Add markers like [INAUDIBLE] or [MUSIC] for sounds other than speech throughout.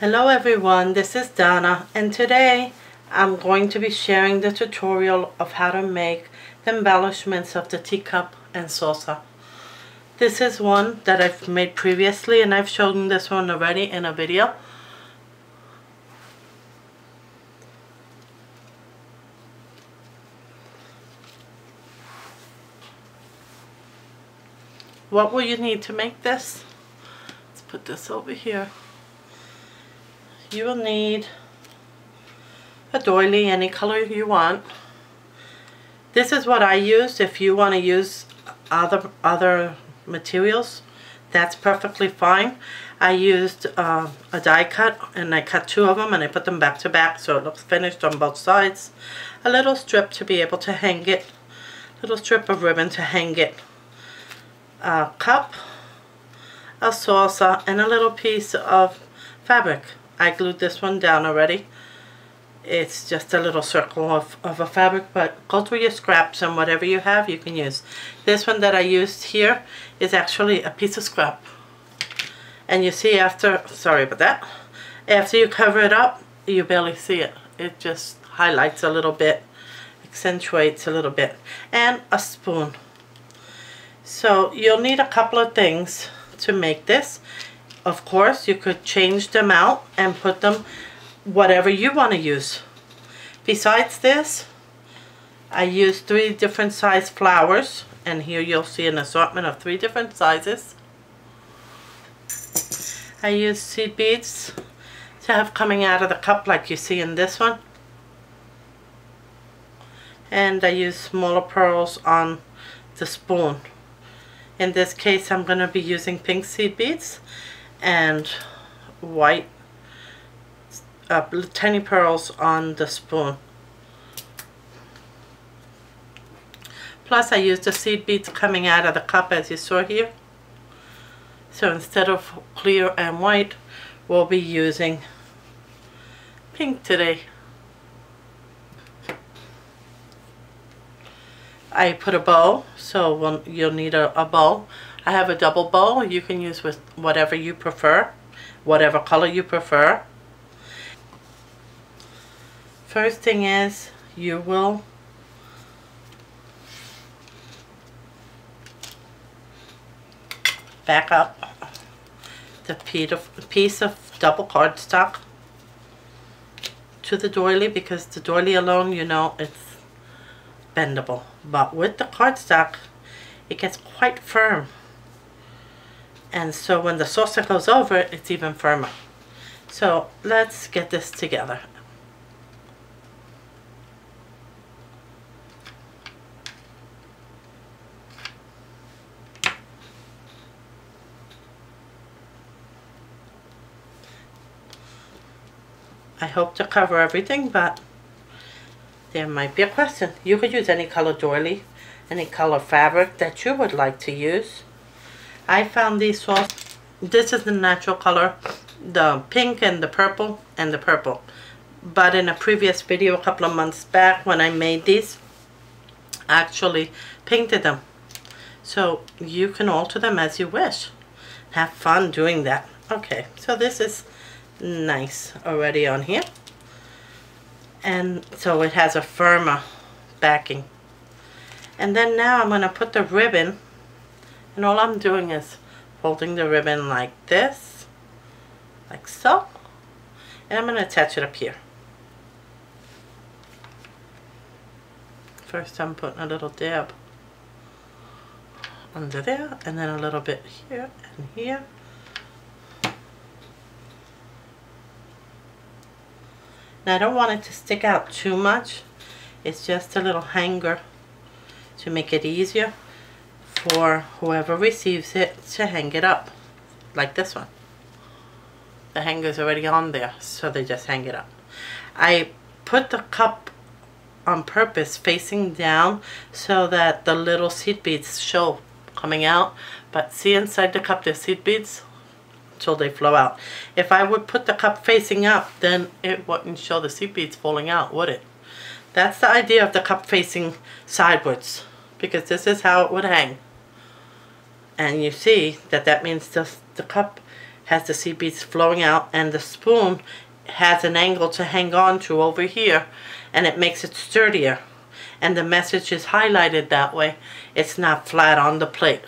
Hello everyone, this is Donna and today I'm going to be sharing the tutorial of how to make the embellishments of the teacup and saucer. This is one that I've made previously and I've shown this one already in a video. What will you need to make this? Let's put this over here you will need a doily, any color you want. This is what I use. If you want to use other other materials, that's perfectly fine. I used uh, a die cut and I cut two of them and I put them back to back so it looks finished on both sides. A little strip to be able to hang it. Little strip of ribbon to hang it. A cup, a saucer, and a little piece of fabric. I glued this one down already. It's just a little circle of, of a fabric, but go through your scraps and whatever you have, you can use. This one that I used here is actually a piece of scrap. And you see after, sorry about that, after you cover it up, you barely see it. It just highlights a little bit, accentuates a little bit. And a spoon. So you'll need a couple of things to make this. Of course, you could change them out and put them whatever you want to use. Besides this, I used three different size flowers and here you'll see an assortment of three different sizes. I used seed beads to have coming out of the cup like you see in this one. And I used smaller pearls on the spoon. In this case I'm going to be using pink seed beads and white uh, tiny pearls on the spoon. Plus I used the seed beads coming out of the cup as you saw here. So instead of clear and white, we'll be using pink today. I put a bow, so we'll, you'll need a, a bow. I have a double bow you can use with whatever you prefer, whatever color you prefer. First thing is you will back up the piece of double cardstock to the doily because the doily alone you know it's bendable. But with the cardstock it gets quite firm and so when the saucer goes over it's even firmer so let's get this together I hope to cover everything but there might be a question. You could use any color doily, any color fabric that you would like to use. I found these sauce. This is the natural color, the pink and the purple and the purple. But in a previous video a couple of months back when I made these, I actually painted them. So you can alter them as you wish. Have fun doing that. Okay, so this is nice already on here. And so it has a firmer backing. And then now I'm going to put the ribbon and all I'm doing is folding the ribbon like this, like so. And I'm going to attach it up here. First I'm putting a little dab under there and then a little bit here and here. Now I don't want it to stick out too much. It's just a little hanger to make it easier for whoever receives it to hang it up like this one. The hanger's already on there so they just hang it up. I put the cup on purpose facing down so that the little seed beads show coming out but see inside the cup there's seed beads until they flow out. If I would put the cup facing up then it wouldn't show the seed beads falling out would it? That's the idea of the cup facing sideways because this is how it would hang and you see that that means the, the cup has the seed beads flowing out and the spoon has an angle to hang on to over here and it makes it sturdier and the message is highlighted that way. It's not flat on the plate.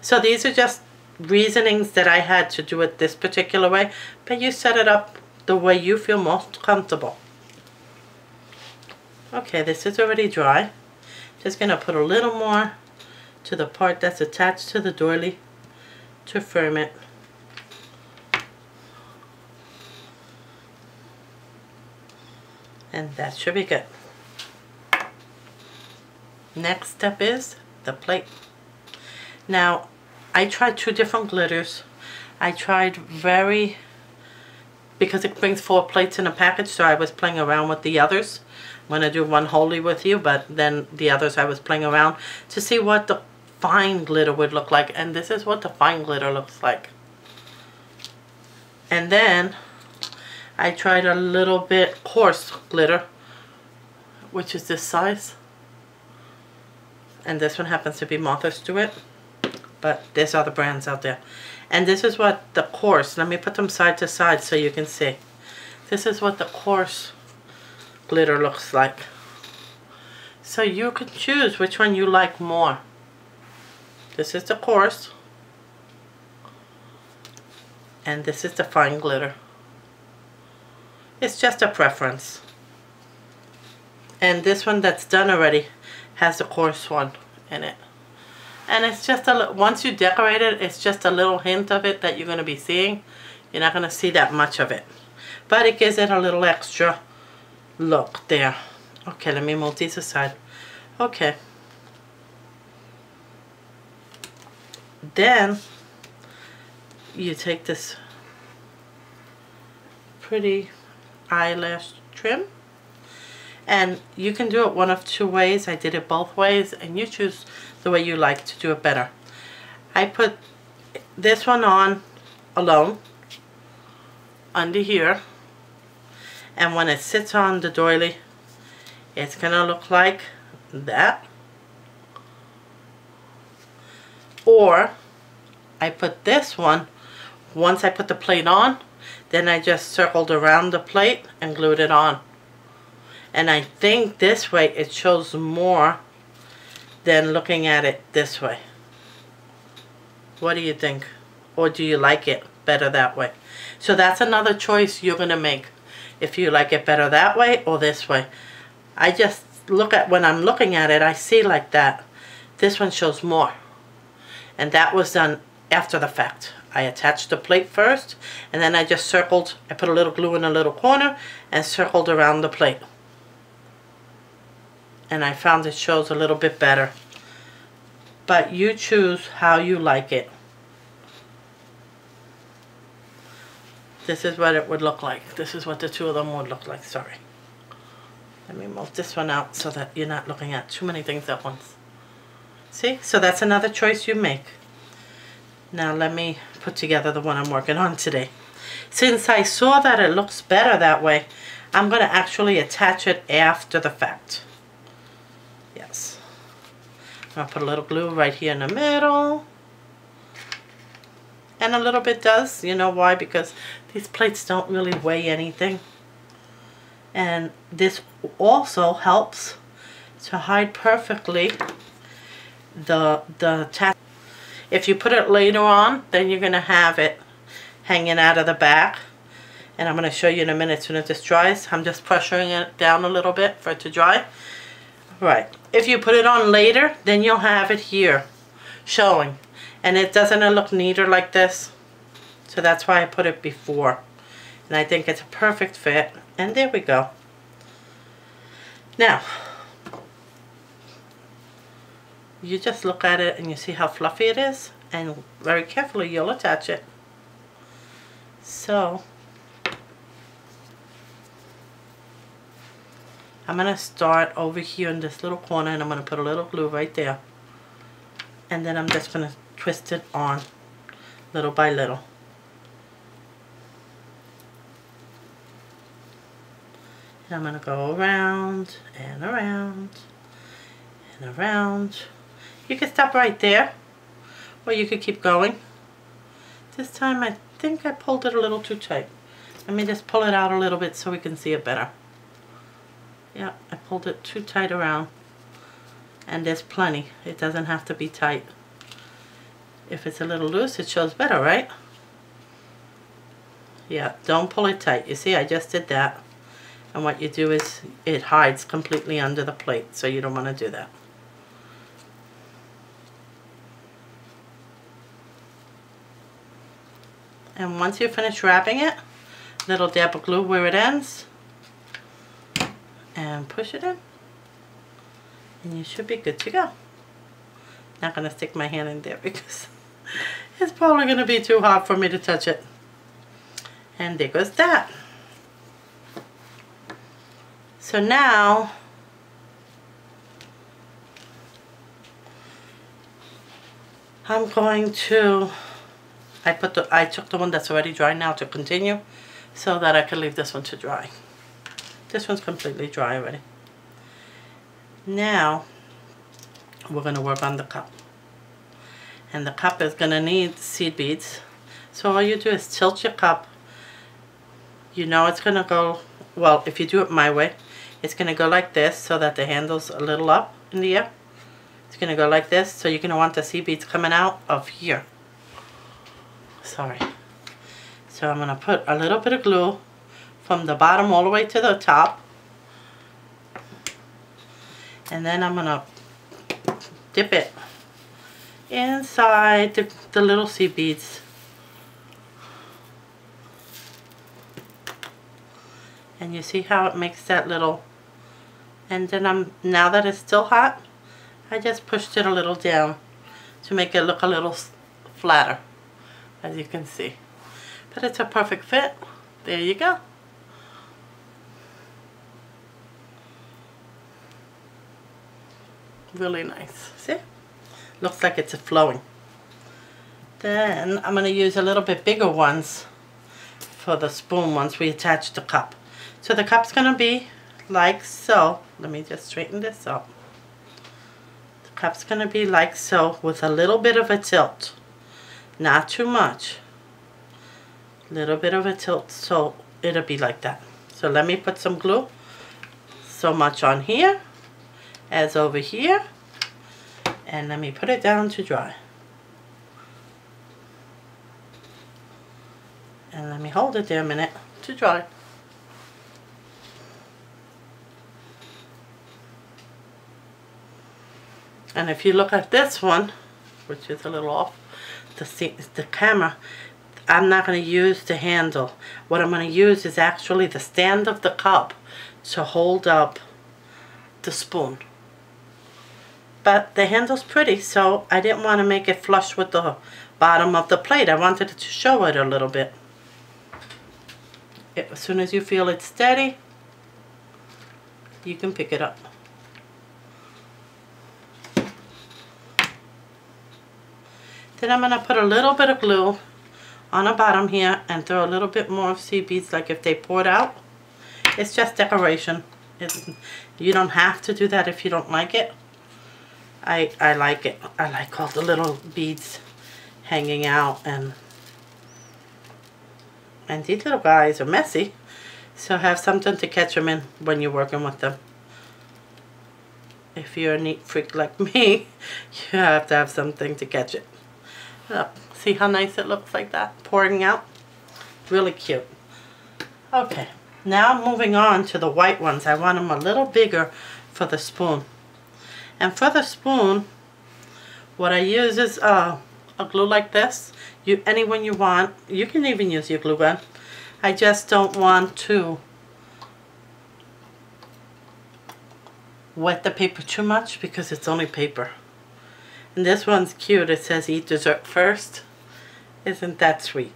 So these are just reasonings that I had to do it this particular way, but you set it up the way you feel most comfortable. Okay, this is already dry. Just to put a little more to the part that's attached to the doily to firm it. And that should be good. Next step is the plate. Now, I tried two different glitters. I tried very, because it brings four plates in a package, so I was playing around with the others. I'm going to do one wholly with you, but then the others I was playing around to see what the fine glitter would look like. And this is what the fine glitter looks like. And then I tried a little bit coarse glitter, which is this size. And this one happens to be Martha Stewart, but there's other brands out there. And this is what the coarse, let me put them side to side so you can see. This is what the coarse glitter looks like. So you can choose which one you like more. This is the coarse. And this is the fine glitter. It's just a preference. And this one that's done already has the coarse one in it. And it's just a once you decorate it, it's just a little hint of it that you're going to be seeing. You're not going to see that much of it. But it gives it a little extra look there. Okay, let me move these aside. Okay. Then you take this pretty eyelash trim and you can do it one of two ways. I did it both ways and you choose the way you like to do it better. I put this one on alone under here and when it sits on the doily it's gonna look like that or I put this one once I put the plate on then I just circled around the plate and glued it on and I think this way it shows more than looking at it this way what do you think or do you like it better that way so that's another choice you're gonna make if you like it better that way or this way. I just look at, when I'm looking at it, I see like that. This one shows more. And that was done after the fact. I attached the plate first, and then I just circled, I put a little glue in a little corner, and circled around the plate. And I found it shows a little bit better. But you choose how you like it. This is what it would look like. This is what the two of them would look like. Sorry. Let me move this one out so that you're not looking at too many things at once. See? So that's another choice you make. Now let me put together the one I'm working on today. Since I saw that it looks better that way, I'm going to actually attach it after the fact. Yes. To put a little glue right here in the middle. And a little bit does. You know why? Because these plates don't really weigh anything. And this also helps to hide perfectly the the tap. If you put it later on, then you're going to have it hanging out of the back. And I'm going to show you in a minute soon as this dries. I'm just pressuring it down a little bit for it to dry. Right. If you put it on later, then you'll have it here showing. And it doesn't it look neater like this? So that's why I put it before. And I think it's a perfect fit. And there we go. Now, you just look at it and you see how fluffy it is. And very carefully you'll attach it. So, I'm going to start over here in this little corner and I'm going to put a little glue right there. And then I'm just going to twist it on little by little. And I'm going to go around and around and around. You could stop right there or you could keep going. This time I think I pulled it a little too tight. Let me just pull it out a little bit so we can see it better. Yeah, I pulled it too tight around. And there's plenty. It doesn't have to be tight. If it's a little loose, it shows better, right? Yeah, don't pull it tight. You see, I just did that. And what you do is it hides completely under the plate, so you don't want to do that. And once you finish wrapping it, little dab of glue where it ends, and push it in. And you should be good to go. Not going to stick my hand in there [LAUGHS] because it's probably going to be too hot for me to touch it. And there goes that. So now, I'm going to, I put the, I took the one that's already dry now to continue so that I can leave this one to dry. This one's completely dry already. Now, we're going to work on the cup. And the cup is going to need seed beads. So all you do is tilt your cup you know it's going to go, well, if you do it my way, it's going to go like this so that the handle's a little up in the air. It's going to go like this, so you're going to want the seed beads coming out of here. Sorry. So I'm going to put a little bit of glue from the bottom all the way to the top. And then I'm going to dip it inside the, the little seed beads. and you see how it makes that little and then I'm now that it's still hot I just pushed it a little down to make it look a little flatter as you can see. But it's a perfect fit. There you go. Really nice. See? Looks like it's flowing. Then I'm going to use a little bit bigger ones for the spoon once we attach the cup. So the cup's going to be like so. Let me just straighten this up. The cup's going to be like so with a little bit of a tilt. Not too much. a Little bit of a tilt so it'll be like that. So let me put some glue. So much on here as over here. And let me put it down to dry. And let me hold it there a minute to dry. And if you look at this one, which is a little off, the, the camera, I'm not going to use the handle. What I'm going to use is actually the stand of the cup to hold up the spoon. But the handle's pretty, so I didn't want to make it flush with the bottom of the plate. I wanted to show it a little bit. As soon as you feel it steady, you can pick it up. Then I'm going to put a little bit of glue on the bottom here and throw a little bit more of seed beads like if they poured out. It's just decoration. It's, you don't have to do that if you don't like it. I, I like it. I like all the little beads hanging out and and these little guys are messy so have something to catch them in when you're working with them. If you're a neat freak like [LAUGHS] me, you have to have something to catch it. See how nice it looks like that, pouring out? Really cute. Okay, now moving on to the white ones. I want them a little bigger for the spoon. And for the spoon, what I use is uh, a glue like this. You Anyone you want. You can even use your glue gun. I just don't want to wet the paper too much because it's only paper. And this one's cute. It says eat dessert first. Isn't that sweet?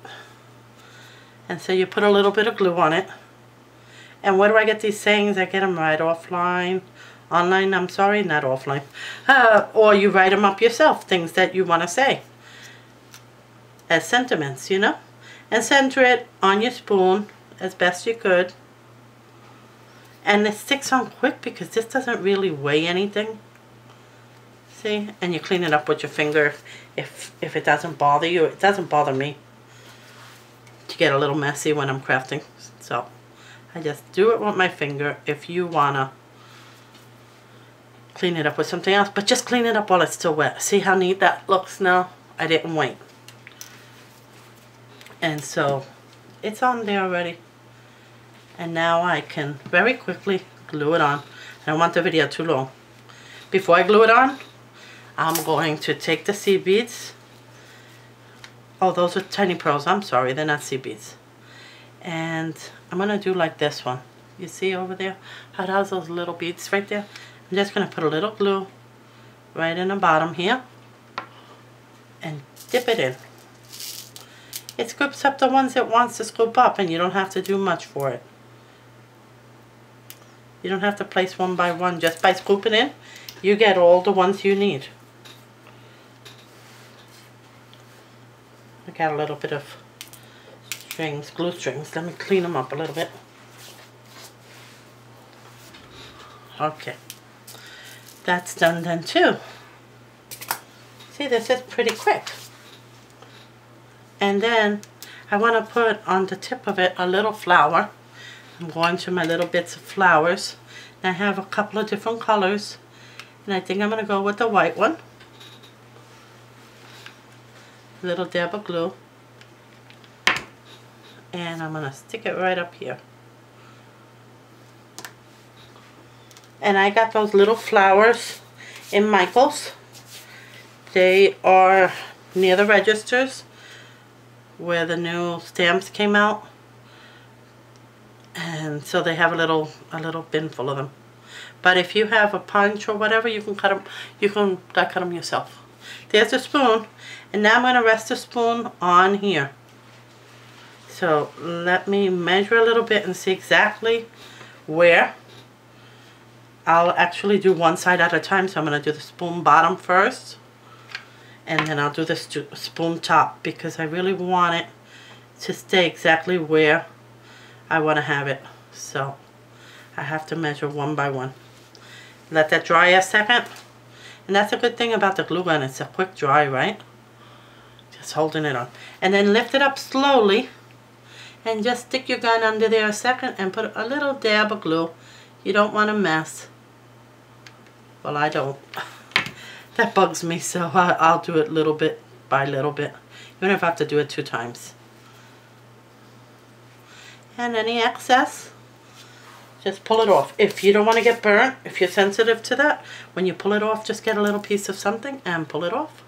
And so you put a little bit of glue on it. And where do I get these sayings? I get them right offline. Online, I'm sorry, not offline. Uh, or you write them up yourself, things that you want to say. As sentiments, you know? And center it on your spoon as best you could. And it sticks on quick because this doesn't really weigh anything. See? And you clean it up with your finger if, if it doesn't bother you. It doesn't bother me. to get a little messy when I'm crafting. So I just do it with my finger if you wanna clean it up with something else. But just clean it up while it's still wet. See how neat that looks now? I didn't wait. And so it's on there already. And now I can very quickly glue it on. I don't want the video too long. Before I glue it on, I'm going to take the seed beads. Oh, those are tiny pearls. I'm sorry, they're not seed beads. And I'm going to do like this one. You see over there how it has those little beads right there? I'm just going to put a little glue right in the bottom here and dip it in. It scoops up the ones it wants to scoop up and you don't have to do much for it. You don't have to place one by one. Just by scooping in, you get all the ones you need. I got a little bit of strings, glue strings. Let me clean them up a little bit. Okay. That's done then too. See, this is pretty quick. And then I want to put on the tip of it a little flower. I'm going to my little bits of flowers. And I have a couple of different colors. And I think I'm going to go with the white one. Little dab of glue. And I'm going to stick it right up here. And I got those little flowers in Michael's. They are near the registers where the new stamps came out. And so they have a little a little bin full of them. But if you have a punch or whatever, you can cut them. You can cut them yourself. There's a spoon, and now I'm going to rest the spoon on here. So let me measure a little bit and see exactly where. I'll actually do one side at a time, so I'm going to do the spoon bottom first. And then I'll do the spoon top because I really want it to stay exactly where I want to have it. So I have to measure one by one. Let that dry a second. And that's a good thing about the glue gun. It's a quick dry, right? Just holding it on. And then lift it up slowly. And just stick your gun under there a second and put a little dab of glue. You don't want to mess. Well, I don't. [LAUGHS] that bugs me, so I, will do it little bit by little bit. Even if I have to do it two times. And any excess, just pull it off. If you don't want to get burnt, if you're sensitive to that, when you pull it off, just get a little piece of something and pull it off.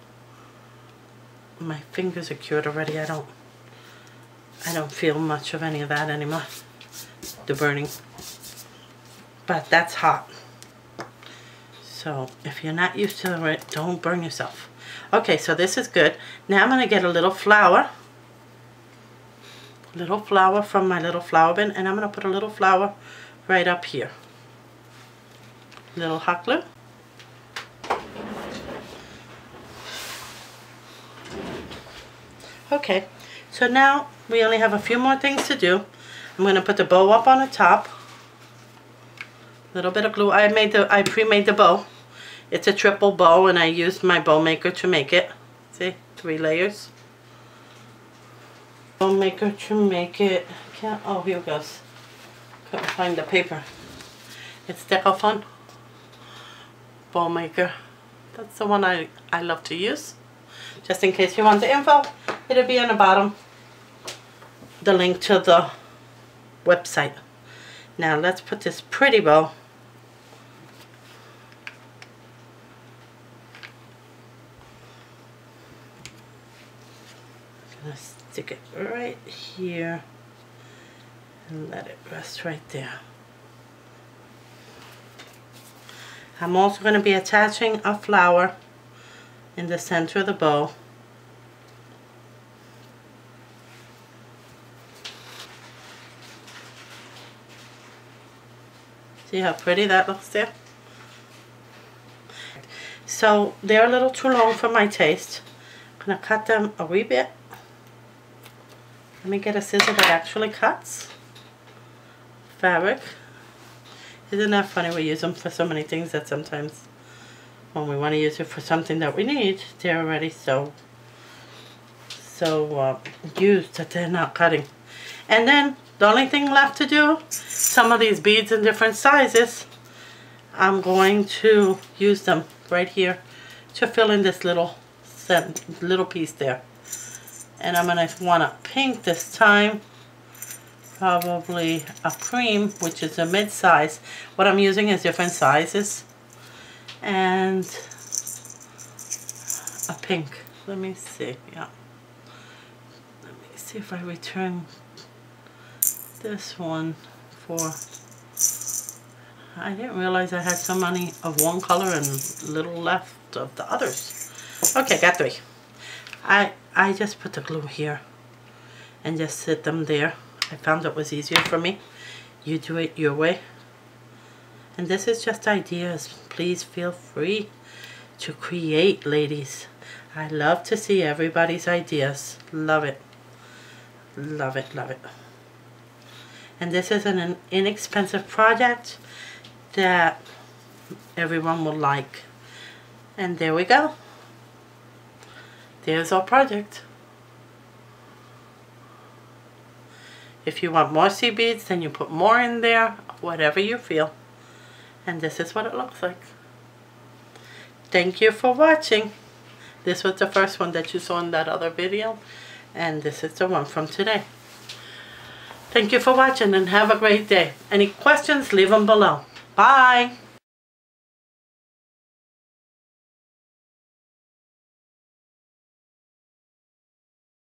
My fingers are cured already. I don't, I don't feel much of any of that anymore. The burning. But that's hot. So if you're not used to it, don't burn yourself. Okay, so this is good. Now I'm going to get a little flower. Little flower from my little flower bin. And I'm going to put a little flower right up here. Little hot glue. Okay, so now we only have a few more things to do. I'm going to put the bow up on the top. A little bit of glue. I made the I pre-made the bow. It's a triple bow and I used my bow maker to make it. See, three layers. Bow maker to make it. Can't, oh, here it goes. Couldn't find the paper. It's DecoFun. Bow maker. That's the one I, I love to use. Just in case you want the info, it'll be on the bottom. The link to the website. Now let's put this pretty bow gonna stick it right here and let it rest right there. I'm also going to be attaching a flower in the center of the bow. See how pretty that looks there? So they're a little too long for my taste. I'm going to cut them a wee bit let me get a scissor that actually cuts fabric. Isn't that funny? We use them for so many things that sometimes when we want to use it for something that we need, they're already so so uh, used that they're not cutting. And then the only thing left to do, some of these beads in different sizes, I'm going to use them right here to fill in this little little piece there. And I'm going to want a pink this time. Probably a cream, which is a mid-size. What I'm using is different sizes. And a pink. Let me see. Yeah. Let me see if I return this one for I didn't realize I had so many of one color and little left of the others. Okay, got three. I, I just put the glue here and just sit them there. I found it was easier for me. You do it your way. And this is just ideas. Please feel free to create, ladies. I love to see everybody's ideas. Love it. Love it, love it. And this is an inexpensive project that everyone will like. And there we go. There's our project. If you want more seed beads, then you put more in there, whatever you feel. And this is what it looks like. Thank you for watching. This was the first one that you saw in that other video. And this is the one from today. Thank you for watching and have a great day. Any questions, leave them below. Bye.